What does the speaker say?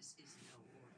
This is no war.